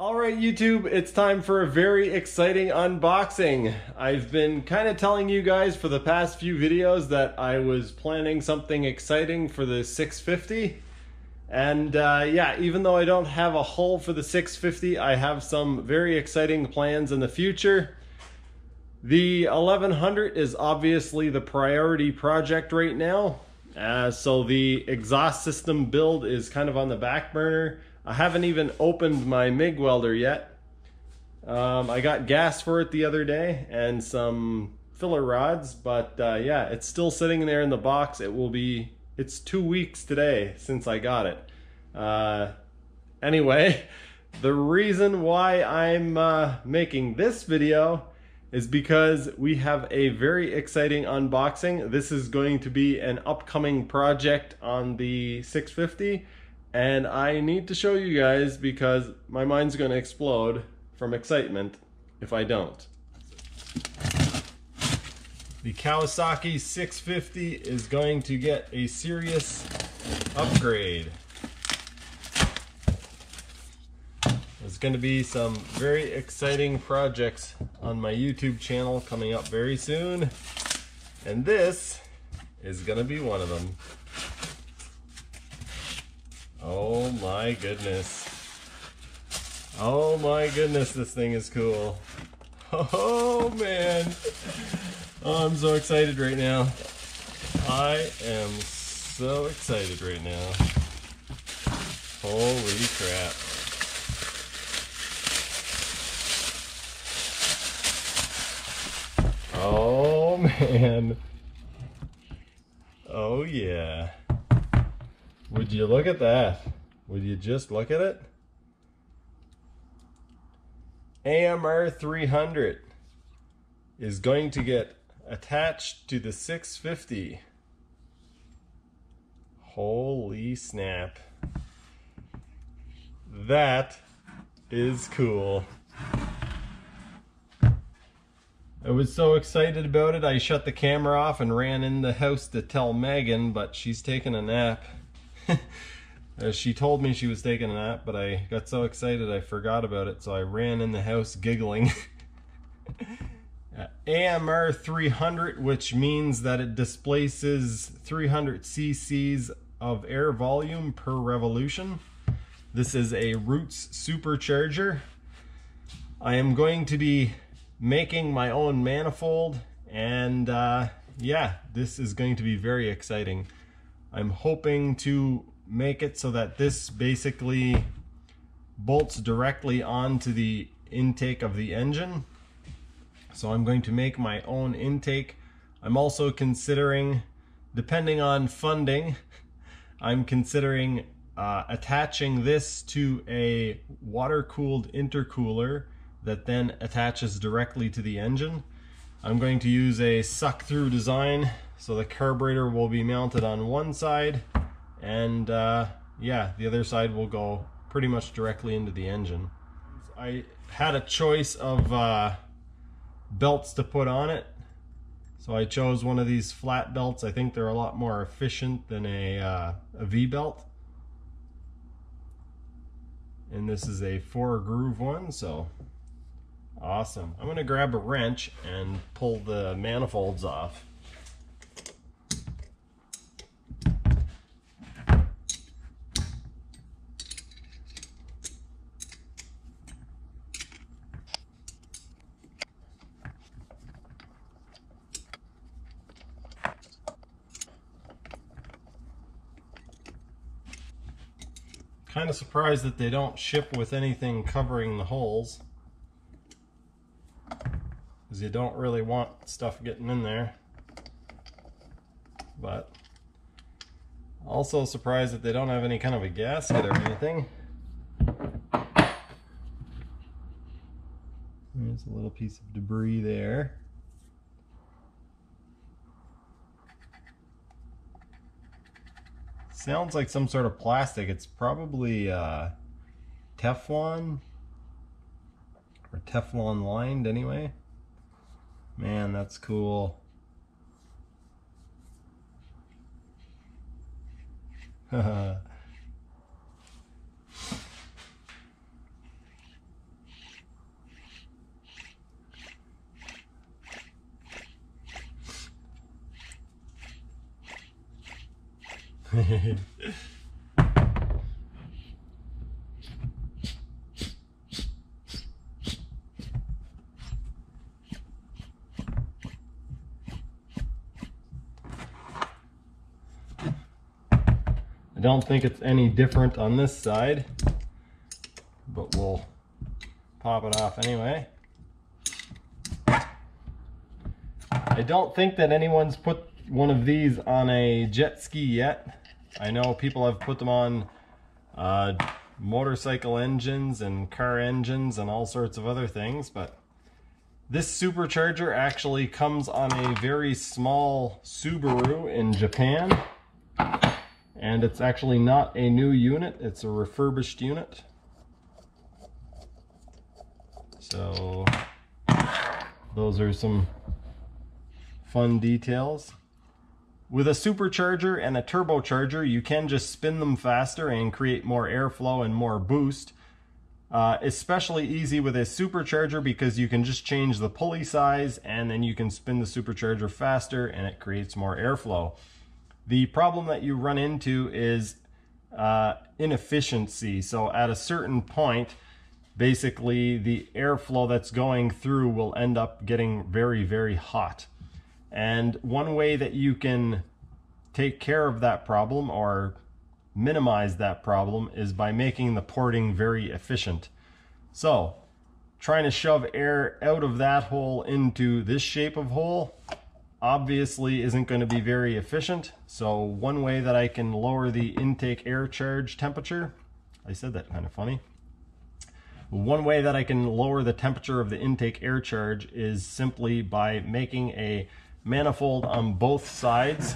All right, YouTube, it's time for a very exciting unboxing. I've been kind of telling you guys for the past few videos that I was planning something exciting for the 650. And uh, yeah, even though I don't have a hull for the 650, I have some very exciting plans in the future. The 1100 is obviously the priority project right now. Uh, so the exhaust system build is kind of on the back burner. I haven't even opened my MIG welder yet. Um, I got gas for it the other day and some filler rods, but uh, yeah, it's still sitting there in the box. It will be, it's two weeks today since I got it. Uh, anyway, the reason why I'm uh, making this video is because we have a very exciting unboxing. This is going to be an upcoming project on the 650 and I need to show you guys because my mind's going to explode from excitement if I don't. The Kawasaki 650 is going to get a serious upgrade. There's going to be some very exciting projects on my YouTube channel coming up very soon. And this is going to be one of them. My goodness. Oh my goodness, this thing is cool. Oh man. Oh, I'm so excited right now. I am so excited right now. Holy crap. Oh man. Oh yeah. Would you look at that? Would you just look at it? AMR 300 is going to get attached to the 650. Holy snap. That is cool. I was so excited about it, I shut the camera off and ran in the house to tell Megan, but she's taking a nap. she told me she was taking a nap, but I got so excited I forgot about it, so I ran in the house giggling. uh, AMR 300, which means that it displaces 300 cc's of air volume per revolution. This is a Roots supercharger. I am going to be making my own manifold and uh, yeah, this is going to be very exciting. I'm hoping to make it so that this basically bolts directly onto the intake of the engine. So I'm going to make my own intake. I'm also considering, depending on funding, I'm considering uh, attaching this to a water-cooled intercooler that then attaches directly to the engine. I'm going to use a suck-through design so the carburetor will be mounted on one side and uh, yeah, the other side will go pretty much directly into the engine. I had a choice of uh, belts to put on it. So I chose one of these flat belts. I think they're a lot more efficient than a, uh, a V-belt. And this is a four groove one, so awesome. I'm gonna grab a wrench and pull the manifolds off. Kind of surprised that they don't ship with anything covering the holes. Because you don't really want stuff getting in there. But also surprised that they don't have any kind of a gasket or anything. There's a little piece of debris there. Sounds like some sort of plastic. It's probably uh, Teflon or Teflon lined anyway. Man, that's cool. I don't think it's any different on this side, but we'll pop it off anyway. I don't think that anyone's put one of these on a jet ski yet. I know people have put them on uh, motorcycle engines and car engines and all sorts of other things, but this supercharger actually comes on a very small Subaru in Japan. And it's actually not a new unit it's a refurbished unit. So those are some fun details with a supercharger and a turbocharger you can just spin them faster and create more airflow and more boost uh, especially easy with a supercharger because you can just change the pulley size and then you can spin the supercharger faster and it creates more airflow the problem that you run into is uh, inefficiency. So at a certain point, basically the airflow that's going through will end up getting very, very hot. And one way that you can take care of that problem or minimize that problem is by making the porting very efficient. So trying to shove air out of that hole into this shape of hole obviously isn't going to be very efficient. So one way that I can lower the intake air charge temperature, I said that kind of funny. One way that I can lower the temperature of the intake air charge is simply by making a manifold on both sides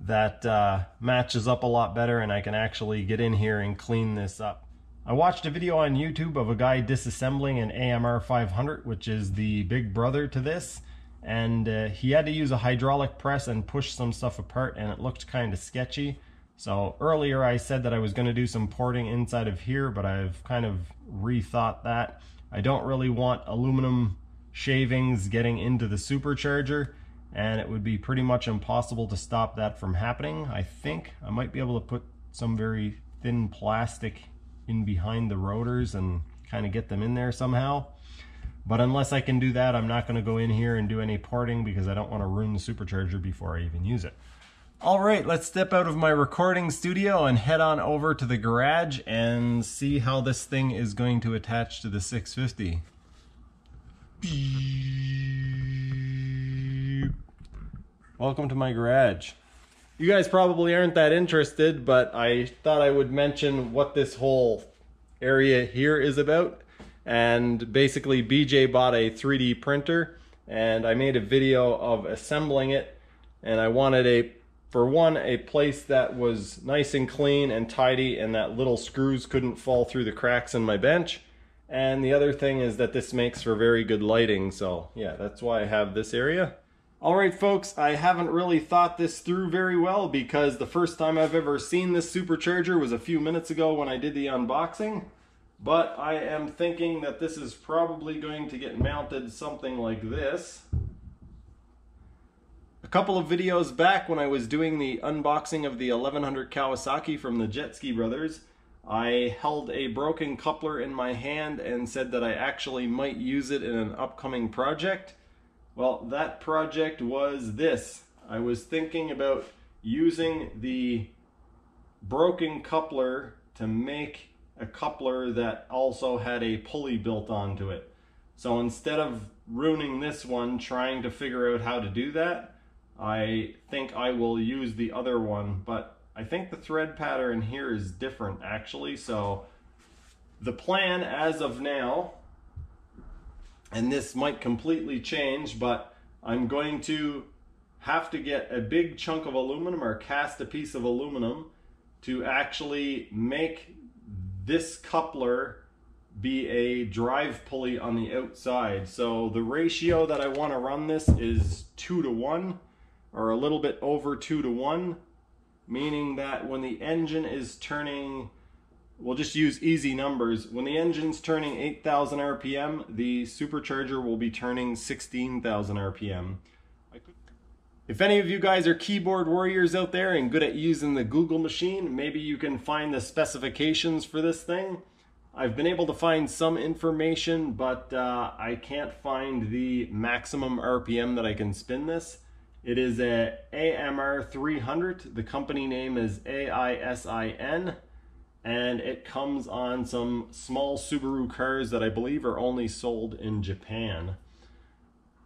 that uh, matches up a lot better and I can actually get in here and clean this up. I watched a video on YouTube of a guy disassembling an AMR 500 which is the big brother to this and uh, he had to use a hydraulic press and push some stuff apart and it looked kind of sketchy. So earlier I said that I was going to do some porting inside of here, but I've kind of rethought that. I don't really want aluminum shavings getting into the supercharger and it would be pretty much impossible to stop that from happening. I think I might be able to put some very thin plastic in behind the rotors and kind of get them in there somehow. But unless I can do that, I'm not going to go in here and do any porting because I don't want to ruin the supercharger before I even use it. All right, let's step out of my recording studio and head on over to the garage and see how this thing is going to attach to the 650. Welcome to my garage. You guys probably aren't that interested, but I thought I would mention what this whole area here is about. And basically BJ bought a 3D printer and I made a video of assembling it. And I wanted a for one a place that was nice and clean and tidy and that little screws couldn't fall through the cracks in my bench. And the other thing is that this makes for very good lighting. So yeah that's why I have this area Alright folks, I haven't really thought this through very well because the first time I've ever seen this supercharger was a few minutes ago when I did the unboxing. But I am thinking that this is probably going to get mounted something like this. A couple of videos back when I was doing the unboxing of the 1100 Kawasaki from the Jet Ski Brothers, I held a broken coupler in my hand and said that I actually might use it in an upcoming project. Well, that project was this. I was thinking about using the broken coupler to make a coupler that also had a pulley built onto it. So instead of ruining this one trying to figure out how to do that, I think I will use the other one, but I think the thread pattern here is different actually. So the plan as of now, and this might completely change, but I'm going to have to get a big chunk of aluminum or cast a piece of aluminum to actually make this coupler be a drive pulley on the outside. So the ratio that I want to run this is 2 to 1 or a little bit over 2 to 1 meaning that when the engine is turning we'll just use easy numbers when the engine's turning 8000 rpm the supercharger will be turning 16000 rpm If any of you guys are keyboard warriors out there and good at using the Google machine, maybe you can find the specifications for this thing. I've been able to find some information, but uh, I can't find the maximum RPM that I can spin this. It is a AMR 300. The company name is AISIN, and it comes on some small Subaru cars that I believe are only sold in Japan.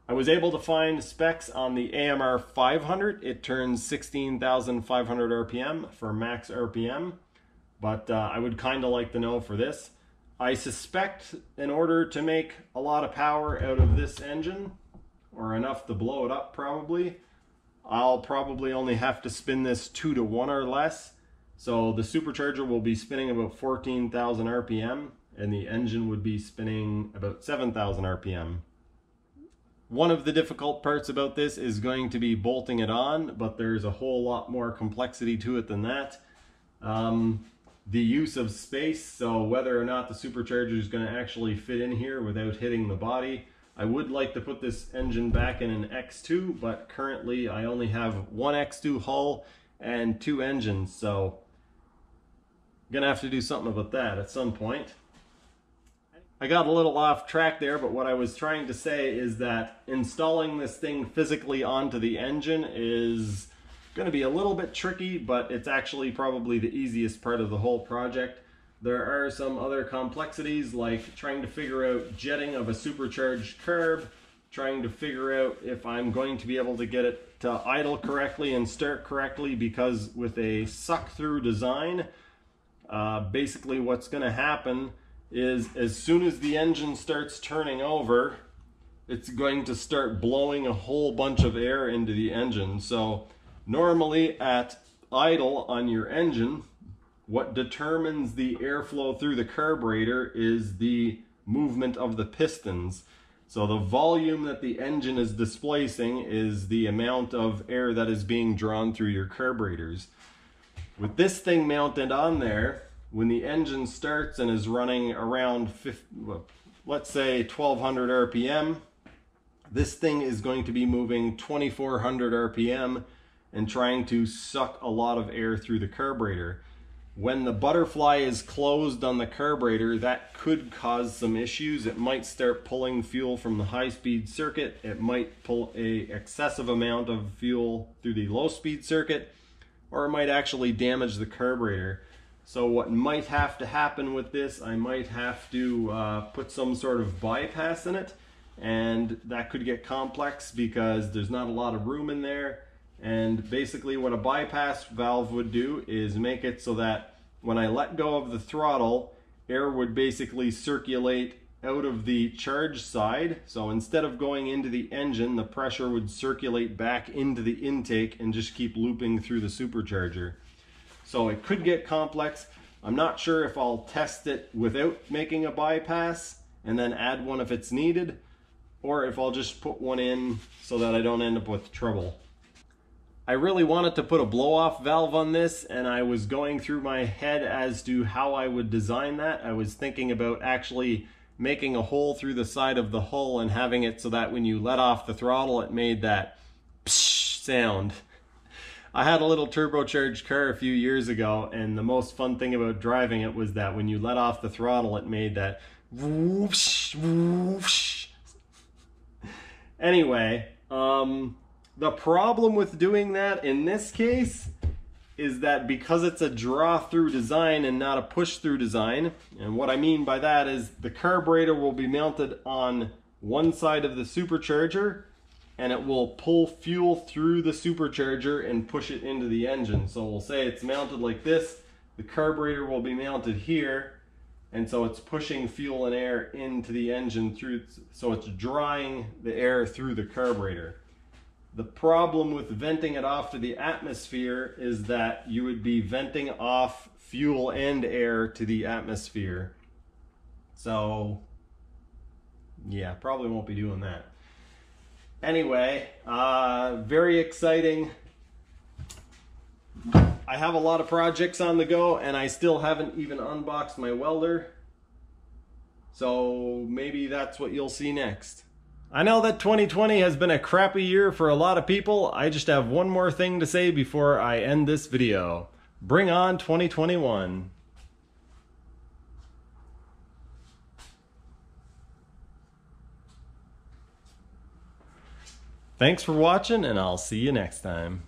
I was able to find specs on the AMR 500. It turns 16,500 RPM for max RPM, but uh, I would kind of like to know for this. I suspect in order to make a lot of power out of this engine, or enough to blow it up probably, I'll probably only have to spin this 2 to 1 or less. So the supercharger will be spinning about 14,000 RPM, and the engine would be spinning about 7,000 RPM. One of the difficult parts about this is going to be bolting it on, but there's a whole lot more complexity to it than that. Um, the use of space, so whether or not the supercharger is going to actually fit in here without hitting the body. I would like to put this engine back in an X2, but currently I only have one X2 hull and two engines, so To have to do something about that at some point. I got a little off track there, but what I was trying to say is that installing this thing physically onto the engine is to be a little bit tricky, but it's actually probably the easiest part of the whole project. There are some other complexities like trying to figure out jetting of a supercharged carb, trying to figure out if I'm going to be able to get it to idle correctly and start correctly because with a suck through design, uh, basically what's going to happen is as soon as the engine starts turning over, it's going to start blowing a whole bunch of air into the engine. So normally at idle on your engine, what determines the airflow through the carburetor is the movement of the pistons. So the volume that the engine is displacing is the amount of air that is being drawn through your carburetors. With this thing mounted on there, when the engine starts and is running around, 50, let's say 1200 RPM, this thing is going to be moving 2400 RPM and trying to suck a lot of air through the carburetor. When the butterfly is closed on the carburetor, that could cause some issues. It might start pulling fuel from the high-speed circuit. It might pull a excessive amount of fuel through the low-speed circuit, or it might actually damage the carburetor. So what might have to happen with this, I might have to uh, put some sort of bypass in it and that could get complex because there's not a lot of room in there. And basically what a bypass valve would do is make it so that when I let go of the throttle, air would basically circulate out of the charge side. So instead of going into the engine, the pressure would circulate back into the intake and just keep looping through the supercharger. So it could get complex. I'm not sure if I'll test it without making a bypass and then add one if it's needed, or if I'll just put one in so that I don't end up with trouble. I really wanted to put a blow-off valve on this and I was going through my head as to how I would design that. I was thinking about actually making a hole through the side of the hull and having it so that when you let off the throttle it made that sound. I had a little turbocharged car a few years ago, and the most fun thing about driving it was that when you let off the throttle, it made that whoosh, whoosh. Anyway, um, the problem with doing that in this case is that because it's a draw through design and not a push through design, and what I mean by that is the carburetor will be mounted on one side of the supercharger and it will pull fuel through the supercharger and push it into the engine. So we'll say it's mounted like this, the carburetor will be mounted here, and so it's pushing fuel and air into the engine through, so it's drawing the air through the carburetor. The problem with venting it off to the atmosphere is that you would be venting off fuel and air to the atmosphere. So, yeah, probably won't be doing that. Anyway, uh, very exciting. I have a lot of projects on the go and I still haven't even unboxed my welder. So maybe that's what you'll see next. I know that 2020 has been a crappy year for a lot of people. I just have one more thing to say before I end this video. Bring on 2021. Thanks for watching, and I'll see you next time.